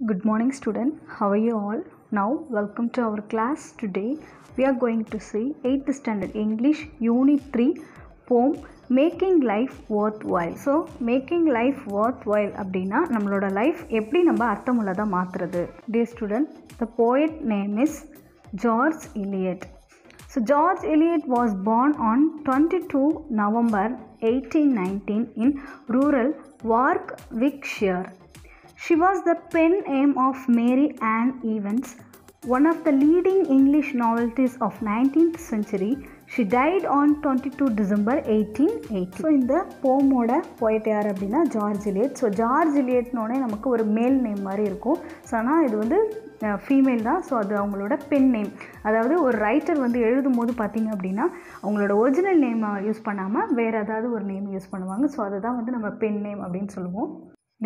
Good morning, student. How are you all? Now, welcome to our class. Today, we are going to see 8th standard English Unit 3 poem Making Life Worthwhile. So making life worthwhile அப்படின்னா நம்மளோட life எப்படி நம்ம அர்த்தமுள்ளதாக மாற்றுறது டே student the poet name is George Eliot So George Eliot was born on 22 November 1819 in rural Warwickshire. She was the pen name of Mary Ann Evans, one of the leading English nineteenth of 19th century. She died on 22 December 1880. So இந்த போமோட poet யார் அப்படின்னா George Eliot so George இலியட்னோடனே நமக்கு ஒரு மேல் name மாதிரி இருக்கும். ஸோ ஆனால் இது வந்து ஃபீமேல் தான். ஸோ அது அவங்களோட பென் நேம் அதாவது ஒரு ரைட்டர் வந்து எழுதும் போது பார்த்தீங்க அப்படின்னா அவங்களோட ஒரிஜினல் நேமை யூஸ் பண்ணாமல் வேறு ஏதாவது ஒரு நேம் யூஸ் பண்ணுவாங்க. ஸோ அதை தான் வந்து நம்ம பென் நேம் அப்படின்னு சொல்லுவோம்.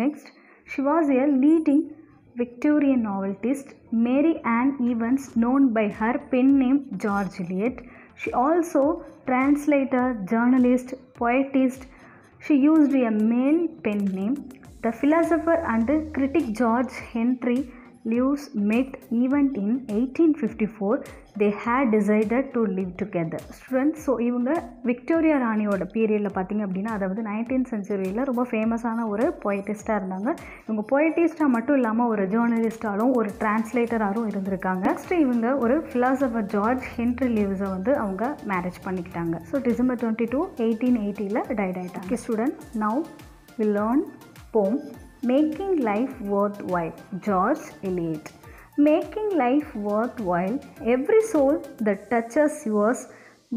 Next She was a leading Victorian novelist, Mary Ann Evans, known by her pen name George Eliot. She also translator, journalist, poetist. She used a male pen name. The philosopher and critic George Henry Lewes met even in 1854. They had decided to live together. Students, so இவங்க Victoria ராணியோட பீரியடில் பார்த்தீங்க அப்படின்னா அதாவது nineteen சென்ச்சுரியில் ரொம்ப ஃபேமஸான ஒரு பொயட்டிஸ்ட்டாக இருந்தாங்க. இவங்க பொயட்டிஸ்ட்டாக மட்டும் இல்லாமல் ஒரு ஜேர்னலிஸ்டாலும் ஒரு டிரான்ஸ்லேட்டராகவும் இருந்திருக்காங்க. நெக்ஸ்ட்டு இவங்க ஒரு ஃபிலாசபர் ஜார்ஜ் ஹென்ரி லீவ்ஸை வந்து அவங்க மேரேஜ் பண்ணிக்கிட்டாங்க. So December twenty two eighteen எயிட்டியில் died ஆகிட்டாங்க student now we learn poem Making Life Worthwhile, George Eliot. Making life worthwhile, every soul that touches yours,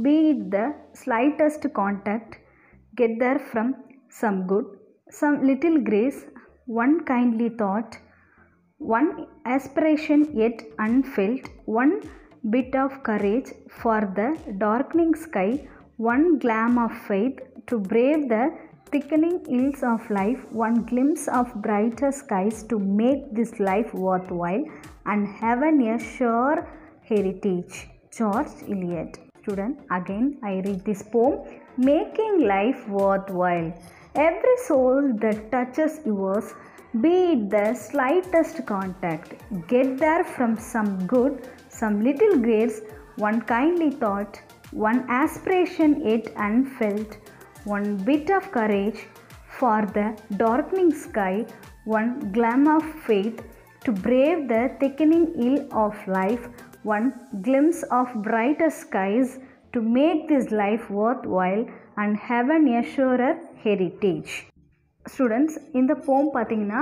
be it the slightest contact, get there from some good, some little grace, one kindly thought, one aspiration yet unfelt, one bit of courage for the darkening sky, one glam of faith to brave the thickening ills of life, one glimpse of brighter skies to make this life worthwhile, and heaven a sure heritage. George Eliot. Student, again I read this poem Making Life Worthwhile. Every soul that touches yours, be it the slightest contact, get there from some good, some little grace, one kindly thought, one aspiration yet unfelt, one bit of courage for the darkening sky, one gleam of faith to brave the thickening ill of life, one glimpse of brighter skies to make this life worthwhile, and heaven a surer heritage. Students இந்த poem பார்த்தீங்கன்னா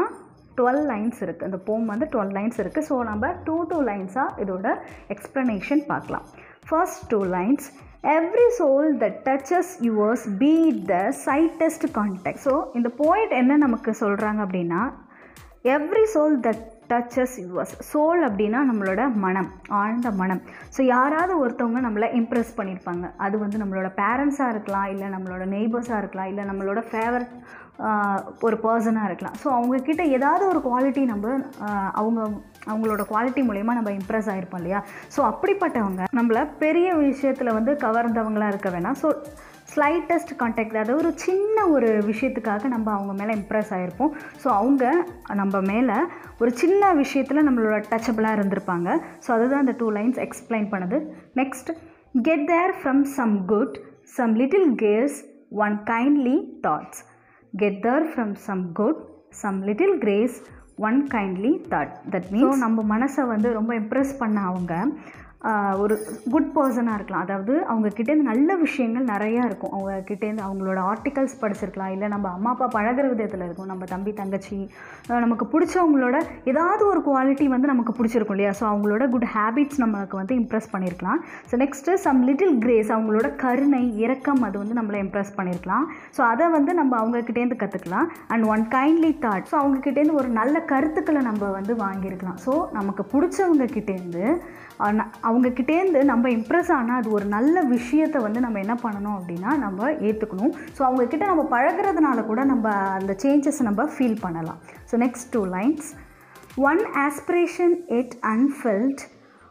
twelve lines இருக்குது இந்த poem வந்து twelve lines இருக்குது so நம்ம two two லைன்ஸாக இதோட explanation பார்க்கலாம் first two lines every soul that touches yours be the slightest contact so இந்த போயிட் என்ன நமக்கு சொல்கிறாங்க அப்படின்னா every soul that touches yours soul அப்படின்னா நம்மளோட மனம் ஆழ்ந்த மனம். ஸோ யாராவது ஒருத்தவங்க நம்மளை இம்ப்ரெஸ் பண்ணியிருப்பாங்க அது வந்து நம்மளோட பேரண்ட்ஸாக இருக்கலாம் இல்லை நம்மளோட நெய்பர்ஸாக இருக்கலாம் இல்லை நம்மளோட ஃபேவரட் ஒரு பர்சனாக இருக்கலாம். ஸோ அவங்கக்கிட்ட ஏதாவது ஒரு குவாலிட்டி நம்ம அவங்க அவங்களோட குவாலிட்டி மூலயமா நம்ம இம்ப்ரெஸ் ஆகிருப்போம் இல்லையா? ஸோ அப்படிப்பட்டவங்க நம்மளை பெரிய விஷயத்தில் வந்து கவர்ந்தவங்களாக இருக்க வேணாம். ஸோ ஸ்லைட்டஸ்ட் கான்டாக்ட் அதாவது ஒரு சின்ன ஒரு விஷயத்துக்காக நம்ம அவங்க மேலே இம்ப்ரெஸ் ஆகிருப்போம் ஸோ அவங்க நம்ம மேலே ஒரு சின்ன விஷயத்தில் நம்மளோட டச்சபிளாக இருந்திருப்பாங்க. ஸோ அதுதான் அந்த டூ லைன்ஸ் எக்ஸ்பிளைன் பண்ணுது. Next get there from some good some little cares one kindly thoughts get from some good some little grace one kindly thought that means நம்ம மனசை வந்து ரொம்ப இம்ப்ரெஸ் பண்ண அவங்க ஒரு குட் பர்சனாக இருக்கலாம். அதாவது அவங்கக்கிட்டேருந்து நல்ல விஷயங்கள் நிறையா இருக்கும். அவங்கக்கிட்டேருந்து அவங்களோட ஆர்டிகல்ஸ் படிச்சிருக்கலாம். இல்லை நம்ம அம்மா அப்பா பழகிற விதத்தில் இருக்கும். நம்ம தம்பி தங்கச்சி நமக்கு பிடிச்சவங்களோட ஏதாவது ஒரு குவாலிட்டி வந்து நமக்கு பிடிச்சிருக்கும் இல்லையா? ஸோ அவங்களோட குட் ஹேபிட்ஸ் நமக்கு வந்து இம்ப்ரெஸ் பண்ணியிருக்கலாம் so next some little grace அவங்களோட கருணை இரக்கம் அது வந்து நம்மளை இம்ப்ரெஸ் பண்ணியிருக்கலாம் ஸோ அதை வந்து நம்ம அவங்கக்கிட்டேருந்து கற்றுக்கலாம் and one kindly thought so அவங்கக்கிட்டேருந்து ஒரு நல்ல கருத்துக்களை நம்ம வந்து வாங்கியிருக்கலாம் ஸோ நமக்கு பிடிச்சவங்க கிட்டேருந்து அவங்கக்கிட்டேருந்து நம்ம இம்ப்ரெஸ் ஆனால் அது ஒரு நல்ல விஷயத்தை வந்து நம்ம என்ன பண்ணணும் அப்படின்னா நம்ம ஏற்றுக்கணும் ஸோ அவங்கக்கிட்ட நம்ம பழகிறதுனால கூட நம்ம அந்த சேஞ்சஸ் நம்ம ஃபீல் பண்ணலாம். So next two lines one aspiration yet unfulfilled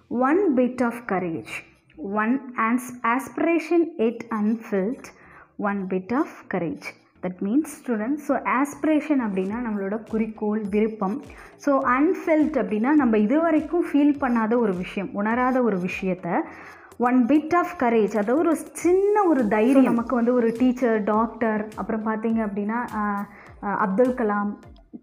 one bit of courage one as aspiration yet unfulfilled one bit of courage that means student so aspiration அப்படின்னா நம்மளோட குறிக்கோள் விருப்பம். ஸோ அன்ஃபெல்ட் அப்படின்னா நம்ம இதுவரைக்கும் ஃபீல் பண்ணாத ஒரு விஷயம் உணராத ஒரு விஷயத்த. ஒன் பிட் ஆஃப் கரேஜ் அதாவது ஒரு சின்ன ஒரு தைரியம். நமக்கு வந்து ஒரு டீச்சர் டாக்டர் அப்புறம் பார்த்தீங்க அப்படின்னா அப்துல் கலாம்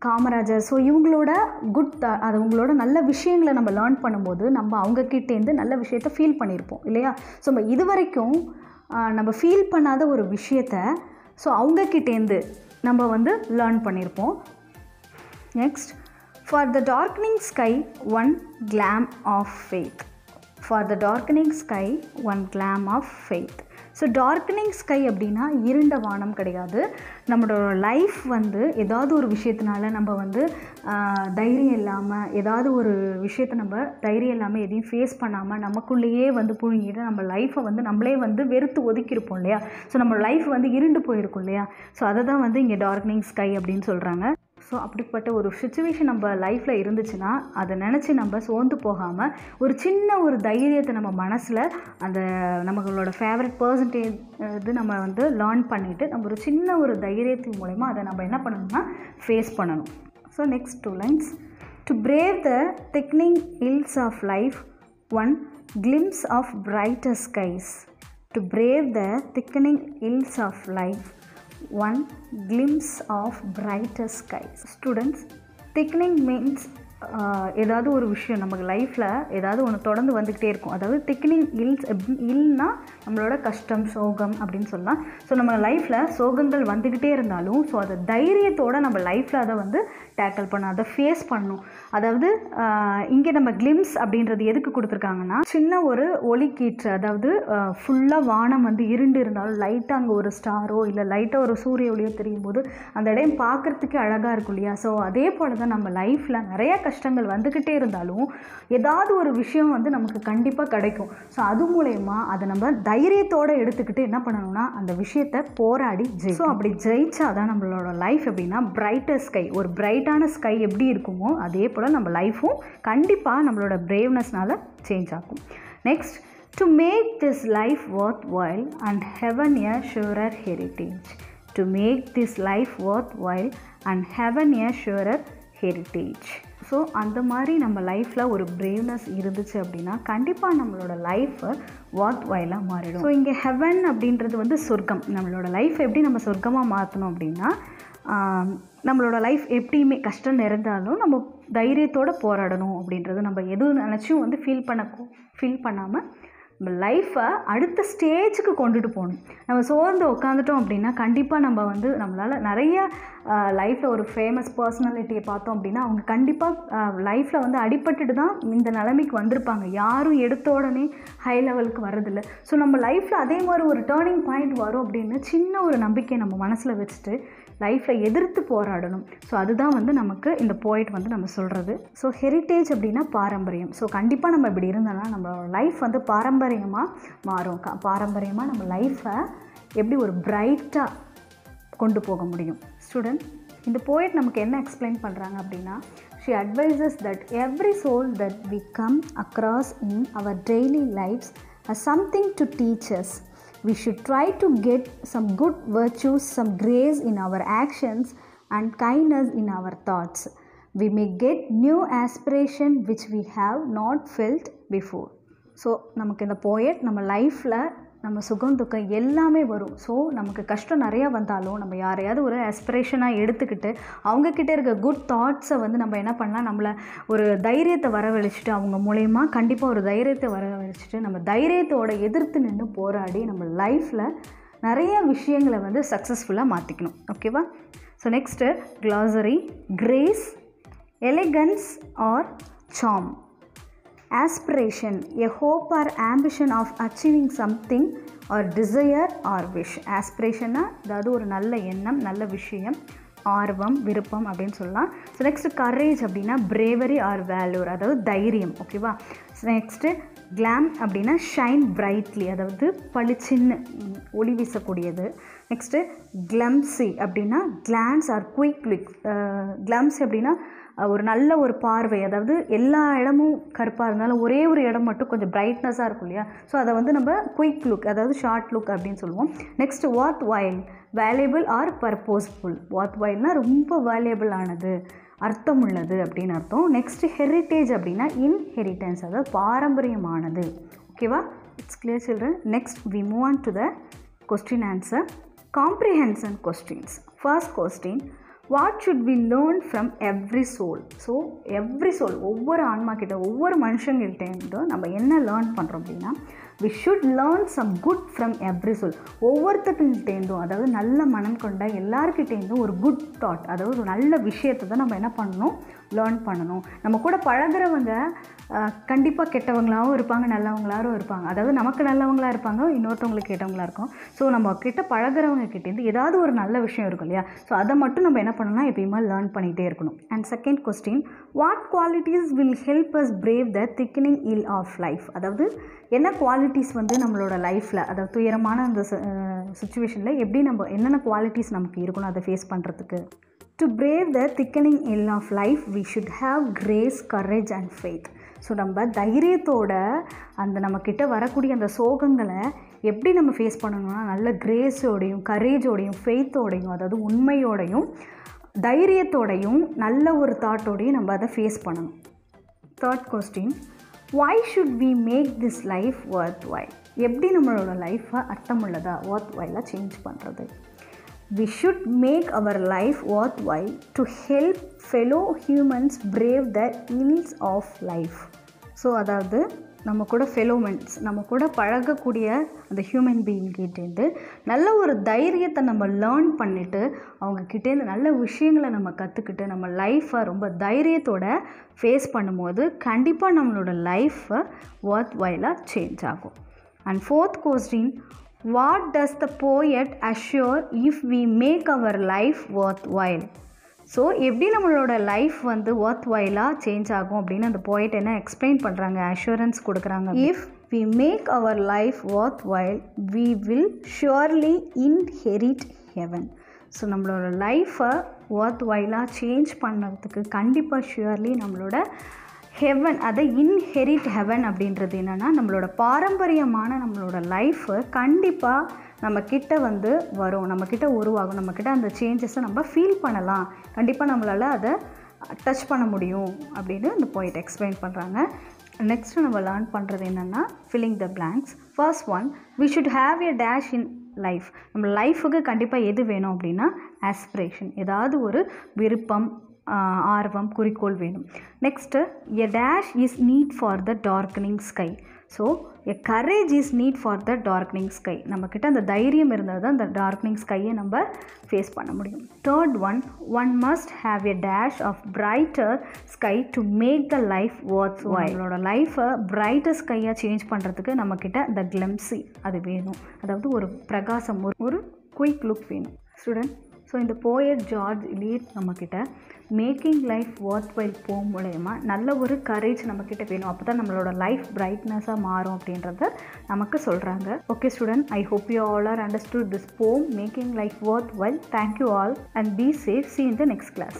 காமராஜர். ஸோ இவங்களோட குட் அது அவங்களோட நல்ல விஷயங்களை நம்ம லேர்ன் பண்ணும்போது நம்ம அவங்கக்கிட்டேருந்து நல்ல விஷயத்த ஃபீல் பண்ணியிருப்போம் இல்லையா? ஸோ நம்ம இது வரைக்கும் நம்ம ஃபீல் பண்ணாத ஒரு விஷயத்த ஸோ அவங்கக்கிட்டேருந்து நம்ம வந்து லேர்ன் பண்ணியிருப்போம் next for the darkening sky one gleam of faith for the darkening sky one gleam of faith so darkening sky அப்படின்னா இருண்ட வானம் கிடையாது. நம்மளோட லைஃப் வந்து ஏதாவது ஒரு விஷயத்தினால நம்ம வந்து தைரியம் இல்லாமல் ஏதாவது ஒரு விஷயத்தை நம்ம தைரியம் இல்லாமல் எதையும் ஃபேஸ் பண்ணாமல் நமக்குள்ளேயே வந்து புழுங்கிட்டு நம்ம லைஃப்பை வந்து நம்மளே வந்து வெறுத்து ஒதுக்கியிருப்போம் இல்லையா? ஸோ நம்ம லைஃப் வந்து இருண்டு போயிருக்கும் இல்லையா? ஸோ அதை தான் வந்து இங்கே டார்க்னிங் ஸ்கை அப்படின்னு சொல்கிறாங்க ஸோ அப்படிப்பட்ட ஒரு சுச்சுவேஷன் நம்ம லைஃப்பில் இருந்துச்சுன்னா அதை நினச்சி நம்ம சோர்ந்து போகாமல் ஒரு சின்ன ஒரு தைரியத்தை நம்ம மனசில் அந்த நம்மளோட ஃபேவரட் பர்சன்டேஜ் இது நம்ம வந்து லேர்ன் பண்ணிவிட்டு நம்ம ஒரு சின்ன ஒரு தைரியத்தின் மூலயமா அதை நம்ம என்ன பண்ணணும்னா ஃபேஸ் பண்ணணும். So next two lines to brave the thickening hills of life one glimpse of brighter skies to brave the thickening hills of life one glimpse of brighter skies. Students thickening means ஏதாவது ஒரு விஷயம் நமக்கு லைஃப்பில் ஏதாவது ஒன்று தொடர்ந்து வந்துக்கிட்டே இருக்கும். அதாவது திக்னிங் இல்ஸ் இல்னா நம்மளோட கஷ்டம் சோகம் அப்படின்னு சொல்லலாம். ஸோ நம்ம லைஃப்பில் சோகங்கள் வந்துக்கிட்டே இருந்தாலும் ஸோ அதை தைரியத்தோடு நம்ம லைஃப்பில் அதை வந்து டேக்கிள் பண்ணணும் அதை ஃபேஸ் பண்ணணும். அதாவது இங்கே நம்ம கிளிம்ஸ் அப்படின்றது எதுக்கு கொடுத்துருக்காங்கன்னா சின்ன ஒரு ஒளி கீற்று அதாவது ஃபுல்லாக வானம் வந்து இருண்டு இருந்தாலும் லைட்டாக அங்கே ஒரு ஸ்டாரோ இல்லை லைட்டாக ஒரு சூரிய ஒளியோ தெரியும் போது அந்த இடம் பார்க்குறதுக்கே அழகாக இருக்கும் இல்லையா? ஸோ அதே போல் தான் நம்ம லைஃப்பில் நிறைய கஷ்டங்கள் வந்துக்கிட்டே இருந்தாலும் ஏதாவது ஒரு விஷயம் வந்து நமக்கு கண்டிப்பாக கிடைக்கும். ஸோ அது மூலயமா அதை நம்ம தைரியத்தோடு எடுத்துக்கிட்டு என்ன பண்ணணும்னா அந்த விஷயத்தை போராடி ஜெய் ஸோ அப்படி ஜெயிச்சா தான் நம்மளோட லைஃப் எப்படின்னா பிரைட்டர் ஸ்கை ஒரு பிரைட்டான ஸ்கை எப்படி இருக்குமோ அதே போல் நம்ம லைஃப்பும் கண்டிப்பாக நம்மளோட பிரேவ்னஸ்னால் சேஞ்ச் ஆகும். Next to make this life worth while and heaven a surer heritage to make this life worth while and heaven a surer heritage so அந்த மாதிரி நம்ம லைஃப்பில் ஒரு பிரேவ்னஸ் இருந்துச்சு அப்படின்னா கண்டிப்பாக நம்மளோட லைஃப்பை வாத் வைலாக மாறிடும். ஸோ இங்கே ஹெவன் அப்படின்றது வந்து சொர்க்கம். நம்மளோட லைஃப் எப்படி நம்ம சொர்க்கமாக மாற்றணும் அப்படின்னா நம்மளோட லைஃப் எப்படியுமே கஷ்டம் நிறைந்தாலும் நம்ம தைரியத்தோடு போராடணும் அப்படின்றது நம்ம எதுவும் நினச்சும் வந்து ஃபீல் பண்ண ஃபீல் பண்ணாமல் நம்ம லைஃப்பை அடுத்த ஸ்டேஜுக்கு கொண்டுட்டு போகணும். நம்ம சோர்ந்து உட்காந்துட்டோம் அப்படின்னா கண்டிப்பாக நம்ம வந்து நம்மளால் நிறைய லைஃப்பில் ஒரு ஃபேமஸ் பர்சனாலிட்டியை பார்த்தோம் அப்படின்னா அவங்க கண்டிப்பாக லைஃப்பில் வந்து அடிபட்டுட்டு தான் இந்த நிலைமைக்கு வந்திருப்பாங்க. யாரும் எடுத்த உடனே ஹை லெவலுக்கு வரதில்லை ஸோ நம்ம லைஃப்பில் அதே மாதிரி ஒரு டேர்னிங் பாயிண்ட் வரும் அப்படின்னு சின்ன ஒரு நம்பிக்கையை நம்ம மனசில் வச்சுட்டு லைஃப்பில் எதிர்த்து போராடணும். ஸோ அதுதான் வந்து நமக்கு இந்த போயிட் வந்து நம்ம சொல்கிறது ஸோ ஹெரிட்டேஜ் அப்படின்னா பாரம்பரியம். ஸோ கண்டிப்பாக நம்ம இப்படி இருந்தோம்னா நம்மளோட லைஃப் வந்து பாரம்பரியமாக மாறும். க பாரம்பரியமாக நம்ம லைஃப்பை எப்படி ஒரு பிரைட்டாக கொண்டு போக முடியும். ஸ்டூடெண்ட் இந்த போய்ட் நமக்கு என்ன எக்ஸ்பிளைன் பண்ணுறாங்க அப்படின்னா she advises that every soul that we come across in our daily lifes something to teachers we should try to get some good virtues, some grace in our actions, and kindness in our thoughts. We may get new aspiration which we have not felt before. So நமக்கு இந்த poet நம்ம லைஃப்பில் நம்ம சுகம் துக்கம் எல்லாமே வரும். So நமக்கு கஷ்டம் நிறையா வந்தாலும் நம்ம யாரையாவது ஒரு ஆஸ்பிரேஷனாக எடுத்துக்கிட்டு அவங்கக்கிட்ட இருக்க குட் தாட்ஸை வந்து நம்ம என்ன பண்ணலாம்? நம்மளை ஒரு தைரியத்தை வரவழைச்சிட்டு அவங்க மூலயமா கண்டிப்பாக ஒரு தைரியத்தை வரவழைச்சிட்டு நம்ம தைரியத்தோட எதிர்த்து நின்று போராடி நம்ம லைஃப்பில் நிறைய விஷயங்களை வந்து சக்ஸஸ்ஃபுல்லாக மாற்றிக்கணும் ஓகேவா so next glossary grace elegance or charm aspiration a hope or ambition of achieving something or desire or wish aspirationனா அதாவது ஒரு நல்ல எண்ணம் நல்ல விஷயம் ஆர்வம் விருப்பம் அப்படின்னு சொல்லலாம். ஸோ நெக்ஸ்ட் கரேஜ் அப்படின்னா பிரேவரி ஆர் வேலூர் அதாவது தைரியம் ஓகேவா நெக்ஸ்ட்டு கிளாம் அப்படின்னா ஷைன் பிரைட்லி அதாவது பளிச்சின்னு ஒளி வீசக்கூடியது. நெக்ஸ்ட்டு கிளம்சி அப்படின்னா glance or quick quick glimpse அப்படின்னா ஒரு நல்ல ஒரு பார்வை. அதாவது எல்லா இடமும் கருப்பாக இருந்தாலும் ஒரே ஒரு இடம் மட்டும் கொஞ்சம் பிரைட்னஸாக இருக்கும் இல்லையா? ஸோ அதை வந்து நம்ம குயிக் லுக் அதாவது ஷார்ட் லுக் அப்படின்னு சொல்லுவோம். Next worthwhile valuable or purposeful வாத் வைல்னால் ரொம்ப வேல்யூபிள் ஆனது. அர்த்தம் உள்ளது அப்படின்னு அர்த்தம். நெக்ஸ்ட் ஹெரிட்டேஜ் அப்படின்னா இன்ஹெரிட்டன்ஸ் அதாவது பாரம்பரியமானது. ஓகேவா it's clear children next we move on to the question answer comprehension questions first question what should we learn from every soul so every soul ஒவ்வொரு ஆன்மா கிட்ட ஒவ்வொரு மனுஷங்கள்கிட்ட நம்ம என்ன லேர்ன் பண்ணுறோம் அப்படின்னா we should learn some good from every soul ஒவ்வொருத்தர்கிட்டேருந்தும் அதாவது நல்ல மனம் கொண்ட எல்லாருக்கிட்டேருந்தும் ஒரு குட் தாட் அதாவது ஒரு நல்ல விஷயத்தை தான் நம்ம என்ன பண்ணணும்? லேர்ன் பண்ணணும். நம்ம கூட பழகுறவங்க கண்டிப்பாக கெட்டவங்களாகவும் இருப்பாங்க நல்லவங்களாரும் இருப்பாங்க. அதாவது நமக்கு நல்லவங்களாக இருப்பாங்க இன்னொருத்தவங்களுக்கு கெட்டவங்களாக இருக்கும். ஸோ நம்ம கிட்ட பழகுறவங்க கிட்டேருந்து ஏதாவது ஒரு நல்ல விஷயம் இருக்கும் இல்லையா? ஸோ அதை மட்டும் நம்ம என்ன பண்ணணும்னா எப்பயுமே லேர்ன் பண்ணிகிட்டே இருக்கணும். And second question what qualities will help us brave the thickening ill of life அதாவது என்ன குவாலிட்டிஸ் வந்து நம்மளோட லைஃப்பில் அதாவது துயரமான அந்த சுச்சுவேஷனில் எப்படி நம்ம என்னென்ன குவாலிட்டிஸ் நமக்கு இருக்கணும் அதை ஃபேஸ் பண்ணுறதுக்கு to brave the thickening ill of life we should have grace courage and faith so நம்ம தைரியத்தோட அந்த நம்மக்கிட்ட வரக்கூடிய அந்த சோகங்களை எப்படி நம்ம ஃபேஸ் பண்ணணும்னா நல்ல கிரேஸோடையும் கரேஜோடையும் ஃபெய்த்தோடையும் அதாவது உண்மையோடையும் தைரியத்தோடையும் நல்ல ஒரு தாட்டோடையும் நம்ம அதை ஃபேஸ் பண்ணணும். Third question why should we make this life worth while எப்படி நம்மளோட லைஃப்பை அர்த்தமுள்ளதாக ஒர்த் வைலாக சேஞ்ச் பண்ணுறது we should make our life worthwhile to help fellow humans brave the ills of life. So அதாவது நம்ம கூட ஃபெலோமென்ட்ஸ் நம்ம கூட பழகக்கூடிய அந்த ஹியூமன் பீயிங்கிட்டேருந்து நல்ல ஒரு தைரியத்தை நம்ம லேர்ன் பண்ணிவிட்டு அவங்கக்கிட்டேருந்து நல்ல விஷயங்களை நம்ம கற்றுக்கிட்டு நம்ம லைஃப்பை ரொம்ப தைரியத்தோட ஃபேஸ் பண்ணும்போது கண்டிப்பாக நம்மளோட லைஃப்பை ஒர்த் வைலாக சேஞ்ச் ஆகும். And fourth question what does the poet assure if we make our life worth while so எப்படி நம்மளோட லைஃப் வந்து ஒர்த் வைலாக சேஞ்ச் ஆகும் அப்படின்னு அந்த போயட் என்ன எக்ஸ்பிளைன் பண்ணுறாங்க அஷூரன்ஸ் கொடுக்குறாங்க if we make our life worth while we will surely inherit heaven so நம்மளோட லைஃப்பை ஒர்த் வைலாக சேஞ்ச் பண்ணுறதுக்கு கண்டிப்பாக ஷுவர்லி நம்மளோட ஹெவன் அதை இன்ஹெரிட் ஹெவன் அப்படின்றது என்னென்னா நம்மளோட பாரம்பரியமான நம்மளோட லைஃபு கண்டிப்பாக நம்ம வந்து வரும். நம்மக்கிட்ட உருவாகும். நம்மக்கிட்ட அந்த சேஞ்சஸை நம்ம ஃபீல் பண்ணலாம். கண்டிப்பாக நம்மளால் அதை டச் பண்ண முடியும் அப்படின்னு இந்த போயிட் எக்ஸ்பிளைன் பண்ணுறாங்க நெக்ஸ்ட்டு நம்ம லேர்ன் பண்ணுறது என்னென்னா filling the blanks first one we should have a dash in life நம்ம லைஃபுக்கு கண்டிப்பாக எது வேணும் அப்படின்னா ஆஸ்பிரேஷன் ஏதாவது ஒரு விருப்பம் ஆர்வம் குறிக்கோள் வேணும். Next a dash is need for the darkening sky so a courage is need for the darkening sky நம்மக்கிட்ட அந்த தைரியம் இருந்தால் தான் அந்த டார்க்னிங் ஸ்கையை நம்ம ஃபேஸ் பண்ண முடியும். Third one one must have a dash of brighter sky to make the life worth நம்மளோட லைஃப்பை பிரைட்டர் ஸ்கையாக சேஞ்ச் பண்ணுறதுக்கு நம்மக்கிட்ட அந்த கிளம்ஸி அது வேணும். அதாவது ஒரு பிரகாசம் ஒரு ஒரு குயிக் லுக் வேணும். ஸ்டூடெண்ட் ஸோ இந்த போயட் ஜார்ஜ் லீட் நம்மக்கிட்ட making life worth while poem மூலயமா நல்ல ஒரு கரேஜ் நம்மக்கிட்ட வேணும். அப்போ தான் நம்மளோட லைஃப் பிரைட்னஸாக மாறும் அப்படின்றத நமக்கு சொல்கிறாங்க okay student I hope you all are understood this poem making life worth while thank you all and be safe see in the next class